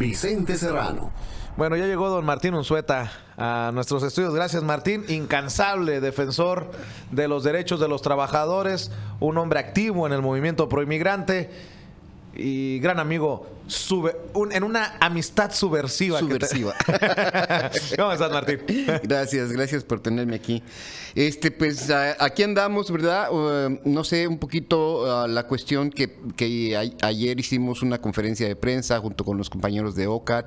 Vicente Serrano. Bueno, ya llegó don Martín Unzueta a nuestros estudios. Gracias, Martín. Incansable defensor de los derechos de los trabajadores, un hombre activo en el movimiento proinmigrante y gran amigo en una amistad subversiva. Subversiva. ¿Cómo estás, Martín? Gracias, gracias por tenerme aquí. Este, pues aquí andamos, ¿verdad? Uh, no sé, un poquito uh, la cuestión que, ayer hicimos una conferencia de prensa junto con los compañeros de OCAT.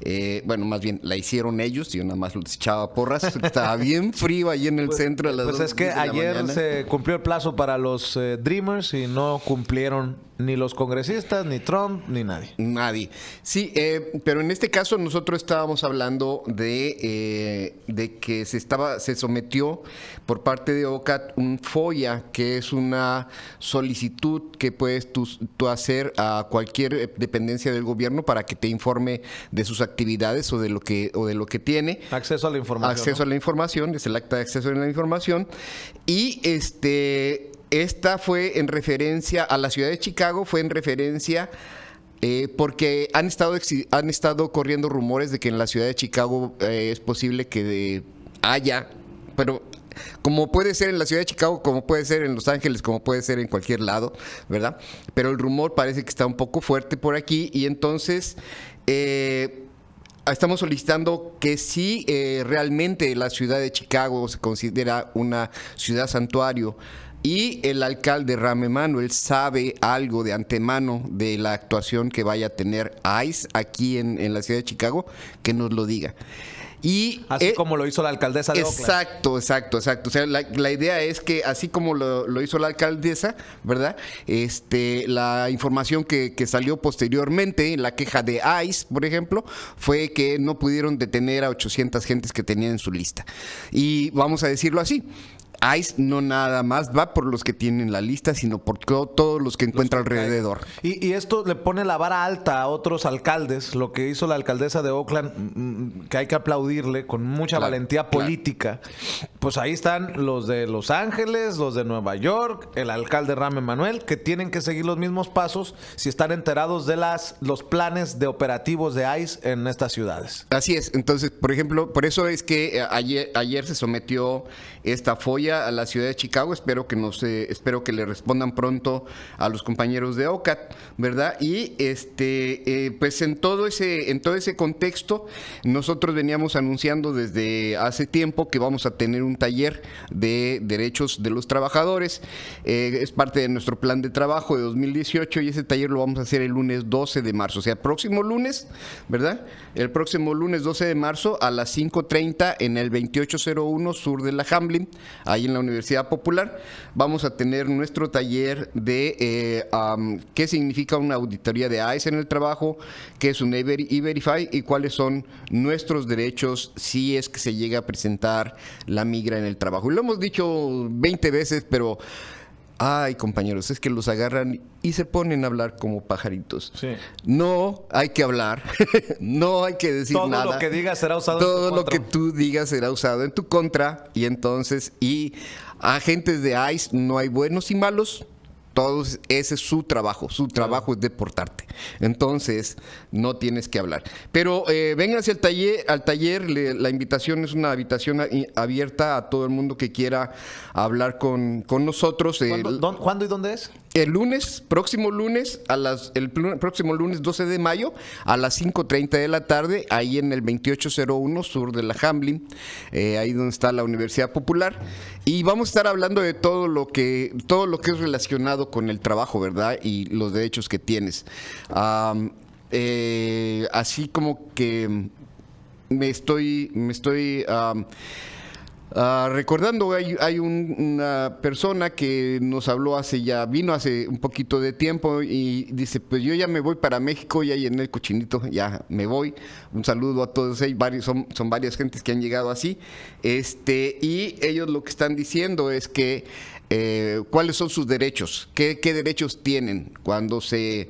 Eh, bueno, más bien la hicieron ellos, yo nada más los echaba porras. Estaba bien frío ahí en el pues, centro. pues es que ayer se cumplió el plazo para los eh, Dreamers y no cumplieron ni los congresistas, ni Trump, ni nadie. Nadie. Sí, eh, pero en este caso nosotros estábamos hablando de, de que se estaba, se sometió por parte de OCAT un FOIA, que es una solicitud que puedes tú, hacer a cualquier dependencia del gobierno para que te informe de sus actividades o de lo que, o de lo que tiene. Acceso a la información. Acceso a la información, es el acta de acceso a la información. Y este, esta fue en referencia a la ciudad de Chicago, fue en referencia... Eh, porque han estado, han estado corriendo rumores de que en la ciudad de Chicago eh, es posible que haya, pero como puede ser en la ciudad de Chicago, como puede ser en Los Ángeles, como puede ser en cualquier lado, ¿verdad? Pero el rumor parece que está un poco fuerte por aquí y entonces... Eh, estamos solicitando que si eh, realmente la ciudad de Chicago se considera una ciudad santuario y el alcalde Rame Manuel sabe algo de antemano de la actuación que vaya a tener ICE aquí en, en la ciudad de Chicago, que nos lo diga. Y, así eh, como lo hizo la alcaldesa de Exacto, exacto, exacto. O sea, la, idea es que así como lo, hizo la alcaldesa, ¿verdad? Este, la información que, que salió posteriormente, la queja de ICE, por ejemplo, fue que no pudieron detener a 800 gentes que tenían en su lista. Y vamos a decirlo así, ICE no nada más va por los que tienen la lista, sino por todos los que encuentra alrededor. Y, esto le pone la vara alta a otros alcaldes, lo que hizo la alcaldesa de Oakland, mm, mm, que hay que aplaudirle con mucha valentía política. Pues ahí están los de Los Ángeles, los de Nueva York, el alcalde Rame Manuel, que tienen que seguir los mismos pasos si están enterados de las los planes de operativos de ICE en estas ciudades. Así es. Entonces, por ejemplo, por eso es que eh, ayer, ayer se sometió esta folla a la ciudad de Chicago. Espero que nos, espero que le respondan pronto a los compañeros de OCAT, ¿verdad? Y este, eh, pues en todo ese, en todo ese contexto, nosotros veníamos anunciando desde hace tiempo que vamos a tener un taller de derechos de los trabajadores. Eh, es parte de nuestro plan de trabajo de 2018 y ese taller lo vamos a hacer el lunes 12 de marzo, o sea, próximo lunes, ¿verdad? El próximo lunes 12 de marzo a las 5.30 en el 2801 sur de la Hamlin ahí en la Universidad Popular. Vamos a tener nuestro taller de eh, qué significa una auditoría de ICE en el trabajo, qué es un E-Verify y cuáles son nuestros derechos si es que se llega a presentar la migra en el trabajo. lo hemos dicho 20 veces, pero... Ay, compañeros, es que los agarran y se ponen a hablar como pajaritos. No hay que hablar, no hay que decir nada. Todo lo que digas será usado Todo en tu lo que tú digas será usado en tu contra y entonces, y agentes de ICE no hay buenos y malos, todos, ese es su trabajo, su trabajo es deportarte. Entonces, no tienes que hablar. Pero eh, vénganse al taller, al taller la invitación es una habitación abierta a todo el mundo que quiera hablar con, nosotros. ¿Cuándo, y dónde es? El lunes, próximo lunes, a las, el próximo lunes 12 de mayo, a las 5.30 de la tarde, ahí en el 2801 sur de la Hamlin, eh, ahí donde está la Universidad Popular. Y vamos a estar hablando de todo lo que, todo lo que es relacionado con el trabajo, ¿verdad? Y los derechos que tienes. Eh, así como que me estoy, me estoy ah, recordando, hay, hay una persona que nos habló hace ya, vino hace un poquito de tiempo y dice, pues yo ya me voy para México, ya llené el cochinito, ya me voy. Un saludo a todos ellos, varios, son, son varias gentes que han llegado así. Este, y ellos lo que están diciendo es que eh, cuáles son sus derechos, ¿Qué, derechos tienen cuando se,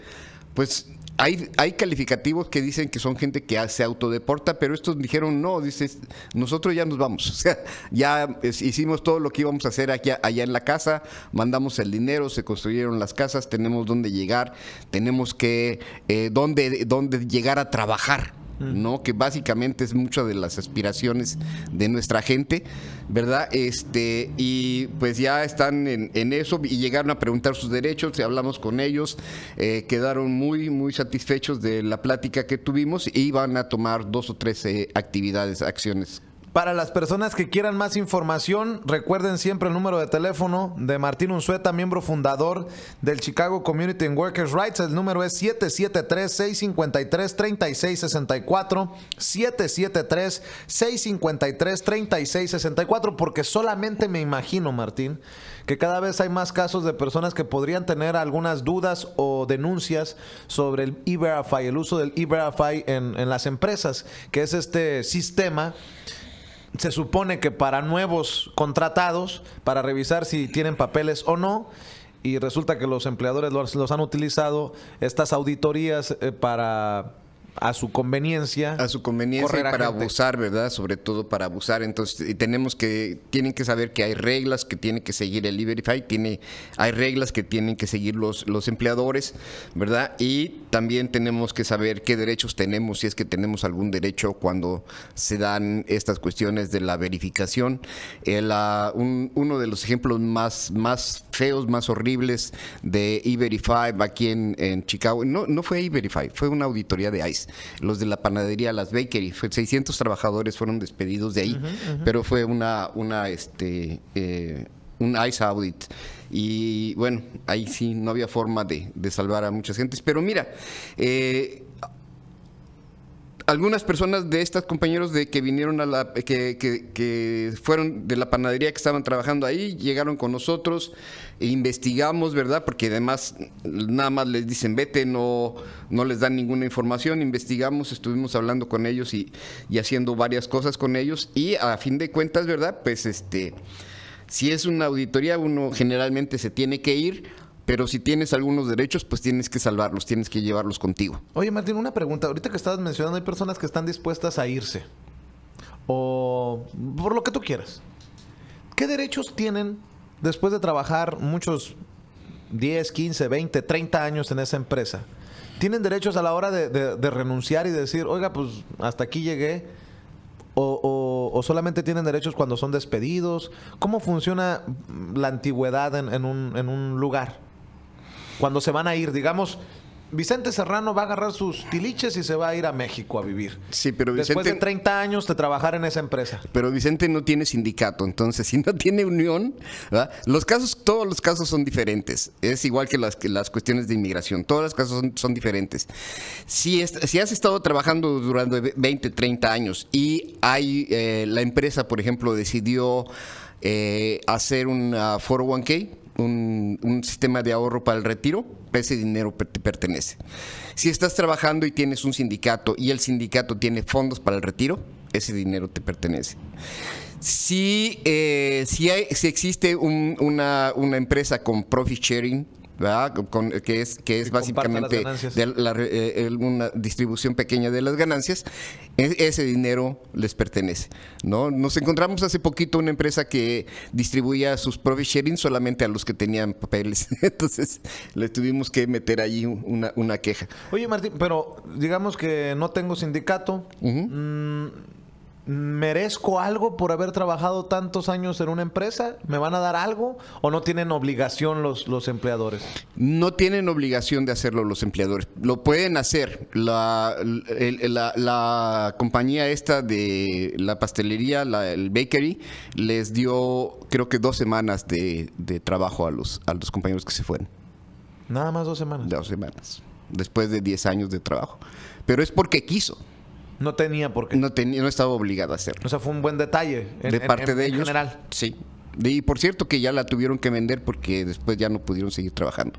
pues hay, hay calificativos que dicen que son gente que se autodeporta, pero estos dijeron no, dices, nosotros ya nos vamos. O sea, ya hicimos todo lo que íbamos a hacer aquí, allá en la casa, mandamos el dinero, se construyeron las casas, tenemos dónde llegar, tenemos que, eh, dónde, dónde llegar a trabajar. ¿No? Que básicamente es muchas de las aspiraciones de nuestra gente, ¿verdad? Este, y pues ya están en, eso y llegaron a preguntar sus derechos, y hablamos con ellos, eh, quedaron muy, muy satisfechos de la plática que tuvimos y van a tomar dos o tres eh, actividades, acciones para las personas que quieran más información, recuerden siempre el número de teléfono de Martín Unzueta, miembro fundador del Chicago Community and Workers' Rights. El número es 773-653-3664. 773-653-3664. Porque solamente me imagino, Martín, que cada vez hay más casos de personas que podrían tener algunas dudas o denuncias sobre el E-Verify, el uso del en, en las empresas, que es este sistema se supone que para nuevos contratados, para revisar si tienen papeles o no, y resulta que los empleadores los, han utilizado estas auditorías eh, para a su conveniencia. A su conveniencia y para abusar, ¿verdad? Sobre todo para abusar. Entonces, y tenemos que, tienen que saber que hay reglas que tiene que seguir el Liberify, tiene, hay reglas que tienen que seguir los, los empleadores, ¿verdad? Y también tenemos que saber qué derechos tenemos, si es que tenemos algún derecho cuando se dan estas cuestiones de la verificación. El, uh, uno de los ejemplos más, más feos, más horribles de E-Verify aquí en, en Chicago, no, no fue E-Verify, fue una auditoría de ICE los de la panadería Las Bakery. 600 trabajadores fueron despedidos de ahí, pero fue una, una este, eh, un ICE audit. Y bueno, ahí sí no había forma de, de salvar a muchas gentes. Pero mira, eh, algunas personas de estas compañeros de que vinieron a la que, que, fueron de la panadería que estaban trabajando ahí llegaron con nosotros e investigamos verdad porque además nada más les dicen vete no no les dan ninguna información. Investigamos estuvimos hablando con ellos y, y haciendo varias cosas con ellos. Y a fin de cuentas verdad pues este si es una auditoría uno generalmente se tiene que ir pero si tienes algunos derechos, pues tienes que salvarlos, tienes que llevarlos contigo. Oye, Martín, una pregunta. Ahorita que estabas mencionando, hay personas que están dispuestas a irse. O por lo que tú quieras. ¿Qué derechos tienen después de trabajar muchos 10, 15, 20, 30 años en esa empresa? ¿Tienen derechos a la hora de, renunciar y decir, oiga, pues hasta aquí llegué? O, solamente tienen derechos cuando son despedidos? ¿Cómo funciona la antigüedad en un lugar? Cuando se van a ir, digamos, Vicente Serrano va a agarrar sus tiliches y se va a ir a México a vivir. Sí, pero Vicente... Después de 30 años de trabajar en esa empresa. Pero Vicente no tiene sindicato, entonces si no tiene unión, los casos, todos los casos son diferentes. Es igual que las, que las cuestiones de inmigración, todos los casos son, diferentes. Si, si has estado trabajando durante 20, 30 años y hay eh, la empresa, por ejemplo, decidió eh, hacer un 401k, un, sistema de ahorro para el retiro, ese dinero te pertenece. Si estás trabajando y tienes un sindicato y el sindicato tiene fondos para el retiro, ese dinero te pertenece. Si, eh, si, hay, si existe una, una, empresa con profit sharing, con, que es, que es básicamente eh, una distribución pequeña de las ganancias, e, ese dinero les pertenece. ¿no? Nos encontramos hace poquito una empresa que distribuía sus profit sharing solamente a los que tenían papeles. Entonces le tuvimos que meter allí una, una queja. Oye Martín, pero digamos que no tengo sindicato merezco algo por haber trabajado tantos años en una empresa? ¿Me van a dar algo o no tienen obligación los, los empleadores? No tienen obligación de hacerlo los empleadores. Lo pueden hacer. La, la, compañía esta de la pastelería, el bakery, les dio creo que dos semanas de, de trabajo a los, a los compañeros que se fueron. Nada más dos semanas. Dos semanas. Después de diez años de trabajo. Pero es porque quiso. No tenía por qué. No, tenía, no estaba obligado a hacerlo. O sea, fue un buen detalle. de parte de ellos. general. Sí. Y por cierto que ya la tuvieron que vender porque después ya no pudieron seguir trabajando.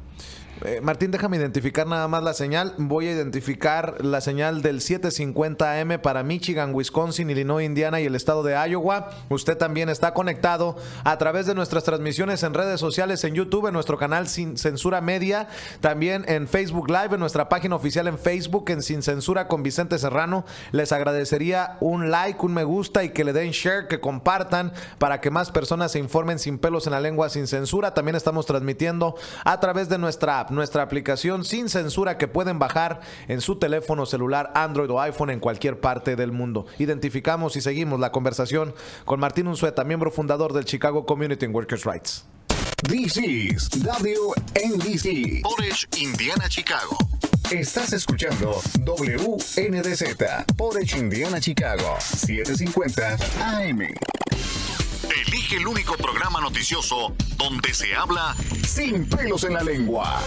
Eh, Martín, déjame identificar nada más la señal. Voy a identificar la señal del 750 AM para Michigan, Wisconsin, Illinois, Indiana y el estado de Iowa. Usted también está conectado a través de nuestras transmisiones en redes sociales, en YouTube, en nuestro canal Sin Censura Media, también en Facebook Live, en nuestra página oficial en Facebook, en Sin Censura con Vicente Serrano. Les agradecería un like, un me gusta y que le den share, que compartan para que más personas se informen sin pelos en la lengua, sin censura. También estamos transmitiendo a través de nuestra nuestra aplicación sin censura que pueden bajar en su teléfono celular, Android o iPhone en cualquier parte del mundo. Identificamos y seguimos la conversación con Martín Unzueta, miembro fundador del Chicago Community and Workers' Rights. This is WNDC. Portage, Indiana, Chicago. Estás escuchando WNDZ. Portage, Indiana, Chicago. 750 AM. Elige el único programa noticioso donde se habla sin pelos en la lengua.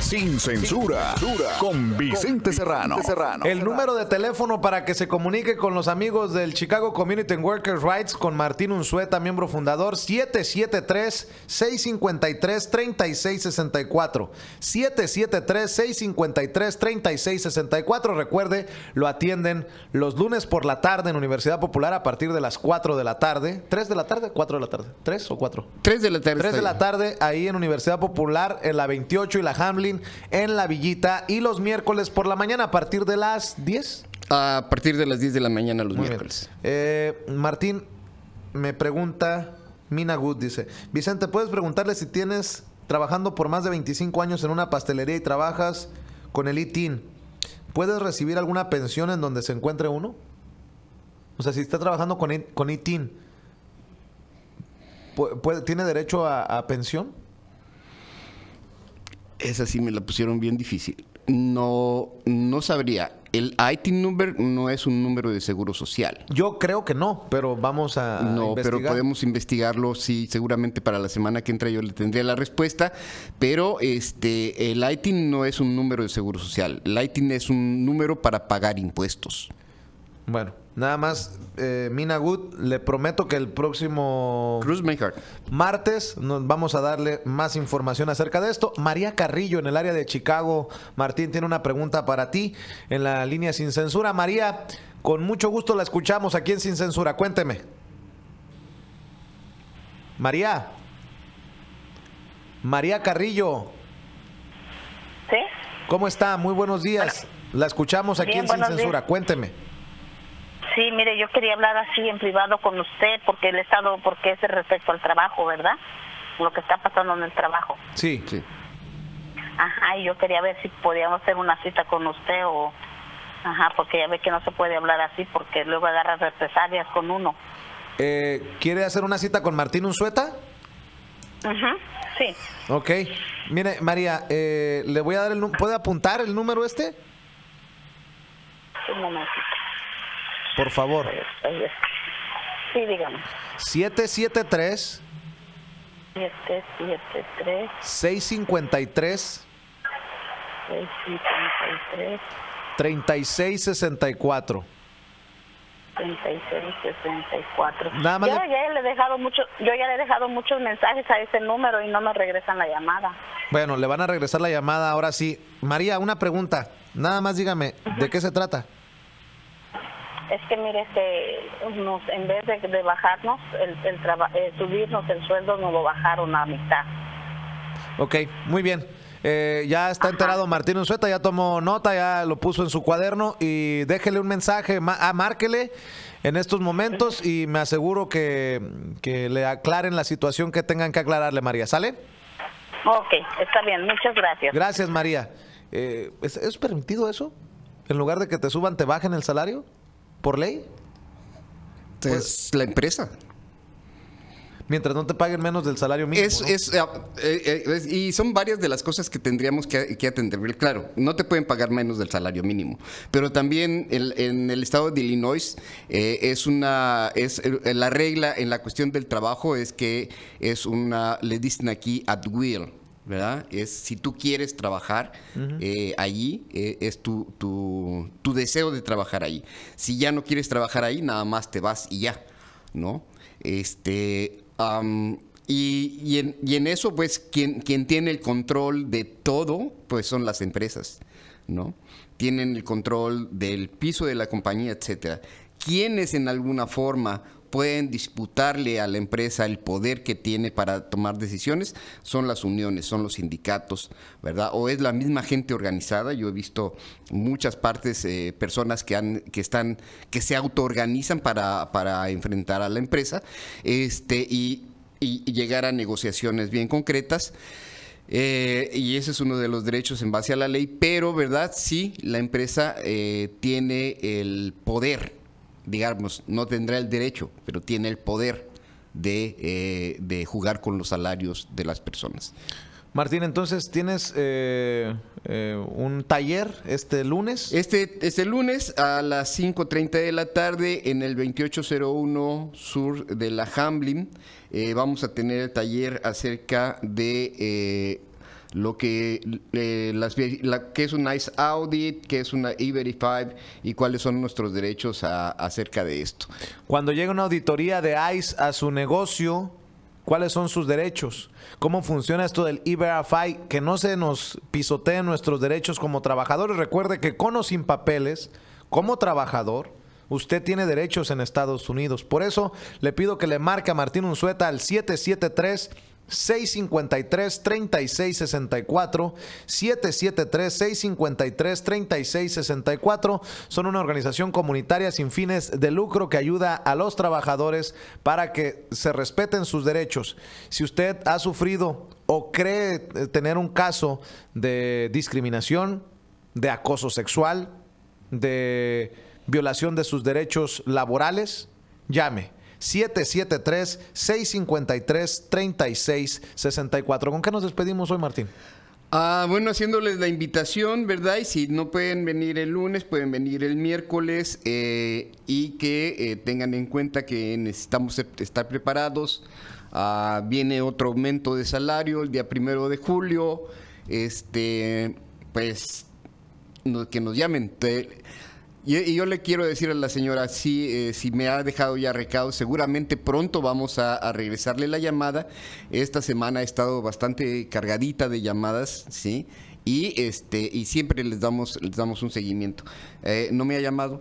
Sin censura. Con Vicente Serrano. El número de teléfono para que se comunique con los amigos del Chicago Community and Workers' Rights con Martín Unzueta, miembro fundador, 773-653-3664. 773-653-3664. Recuerde, lo atienden los lunes por la tarde en Universidad Popular a partir de las 4 de la tarde. ¿3 de la tarde? ¿4 de la tarde? ¿3 o 4? 3 de la tarde. 3 de la tarde ahí en Universidad Popular en la 28 y la Hamlin en la Villita y los miércoles por la mañana a partir de las 10. A partir de las 10 de la mañana los miércoles. Eh, Martín me pregunta, Mina Good dice, Vicente, ¿puedes preguntarle si tienes trabajando por más de 25 años en una pastelería y trabajas con el ITIN? ¿Puedes recibir alguna pensión en donde se encuentre uno? O sea, si está trabajando con, con ITIN, ¿tiene derecho a pensión? Esa sí me la pusieron bien difícil. No, no sabría. El IT number no es un número de seguro social. Yo creo que no, pero vamos a. No, pero podemos investigarlo. Sí, seguramente para la semana que entra yo le tendría la respuesta. Pero este, el ITIN no es un número de seguro social. El ITIN es un número para pagar impuestos. Bueno, nada más, eh, Mina Good, le prometo que el próximo martes nos vamos a darle más información acerca de esto. María Carrillo, en el área de Chicago, Martín tiene una pregunta para ti en la línea Sin Censura. María, con mucho gusto la escuchamos aquí en Sin Censura. Cuénteme. María. María Carrillo. ¿Sí? ¿Cómo está? Muy buenos días. La escuchamos aquí en Sin Censura. Cuénteme. Sí, mire, yo quería hablar así en privado con usted porque el Estado, porque es respecto al trabajo, ¿verdad? Lo que está pasando en el trabajo. Sí, sí. Ajá, y yo quería ver si podíamos hacer una cita con usted o... Ajá, porque ya ve que no se puede hablar así porque luego agarra represalias con uno. Eh, ¿Quiere hacer una cita con Martín Unzueta? Ajá, sí. Ok. Mire, María, eh, le voy a dar el... ¿Puede apuntar el número este? Un momentito. Por favor. Sí, dígame. 773 773 653 653 3664 3664. Nada más yo ya le he dejado mucho, yo ya le he dejado muchos mensajes a ese número y no me regresan la llamada. Bueno, le van a regresar la llamada ahora sí. María, una pregunta. Nada más dígame, ¿de qué se trata? Es que mire que nos, en vez de, bajarnos el, el eh, subirnos el sueldo nos lo bajaron a mitad Ok, muy bien. Eh, ya está enterado Martín Unzueta, ya tomó nota, ya lo puso en su cuaderno y déjele un mensaje, ah, márquele en estos momentos y me aseguro que, que, le aclaren la situación que tengan que aclararle, María. ¿Sale? Ok, está bien, muchas gracias. Gracias, María. Eh, ¿es, permitido eso? ¿En lugar de que te suban, te bajen el salario? Por ley? Pues la empresa. Mientras no te paguen menos del salario mínimo. Es, eh, eh, es, y son varias de las cosas que tendríamos que, atender. Claro, no te pueden pagar menos del salario mínimo. Pero también en el estado de Illinois eh, es una. es La regla en la cuestión del trabajo es que es una. Le dicen aquí at will. ¿Verdad? Es si tú quieres trabajar eh, allí, eh, es tu, tu, tu, deseo de trabajar ahí. Si ya no quieres trabajar ahí, nada más te vas y ya, ¿no? Este, y, en, y, en, eso, pues, quien, quien tiene el control de todo, pues son las empresas, ¿no? Tienen el control del piso de la compañía, etcétera. Quienes en alguna forma pueden disputarle a la empresa el poder que tiene para tomar decisiones son las uniones, son los sindicatos, ¿verdad? O es la misma gente organizada. Yo he visto muchas partes, eh, personas que, han, que, están, que se autoorganizan para, para enfrentar a la empresa este, y, llegar a negociaciones bien concretas. Eh, y ese es uno de los derechos en base a la ley, pero, ¿verdad? Sí, la empresa eh, tiene el poder digamos, no tendrá el derecho, pero tiene el poder de, eh, de jugar con los salarios de las personas. Martín, entonces tienes eh, eh, un taller este lunes. Este, este lunes a las 5.30 de la tarde en el 2801 sur de la Hamlin. vamos a tener el taller acerca de lo que, eh, las, la, es un ICE Audit, qué es una E-Verify y cuáles son nuestros derechos acerca de esto. Cuando llega una auditoría de ICE a su negocio, ¿cuáles son sus derechos? ¿Cómo funciona esto del E-Verify? Que no se nos pisoteen nuestros derechos como trabajadores. Recuerde que con o sin papeles, como trabajador, Usted tiene derechos en Estados Unidos. Por eso le pido que le marque a Martín Unzueta al 773 653-3664, 773-653-3664. Son una organización comunitaria sin fines de lucro que ayuda a los trabajadores para que se respeten sus derechos. Si usted ha sufrido o cree tener un caso de discriminación, de acoso sexual, de violación de sus derechos laborales, llame 773-653-3664. ¿Con qué nos despedimos hoy, Martín? Ah, bueno, haciéndoles la invitación, ¿verdad? Y si no pueden venir el lunes, pueden venir el miércoles eh, y que eh, tengan en cuenta que necesitamos estar preparados. Ah, viene otro aumento de salario el día primero de julio. Este, pues, que nos llamen. Y, yo le quiero decir a la señora, si, eh, si me ha dejado ya recado, seguramente pronto vamos a, regresarle la llamada. Esta semana ha estado bastante cargadita de llamadas, ¿sí? Y, este, y siempre les damos, les damos un seguimiento. Eh, no me ha llamado.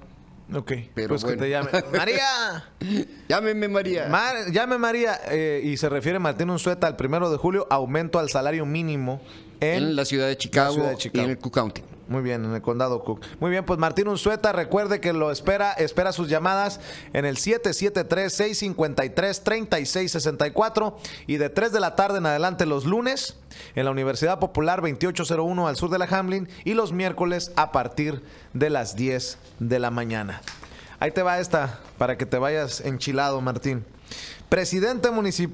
Ok, pero pues que te llame. ¡María! Llámeme, María. llame, María. Eh, y se refiere Martín Unzueta al primero de julio, aumento al salario mínimo en, la ciudad de Chicago, ciudad de Chicago. y en el Cook County. Muy bien, en el condado Cook. Muy bien, pues Martín Unzueta, recuerde que lo espera, espera sus llamadas en el 773-653-3664 y de 3 de la tarde en adelante los lunes en la Universidad Popular 2801 al sur de la Hamlin y los miércoles a partir de las 10 de la mañana. Ahí te va esta para que te vayas enchilado, Martín. Presidente municipal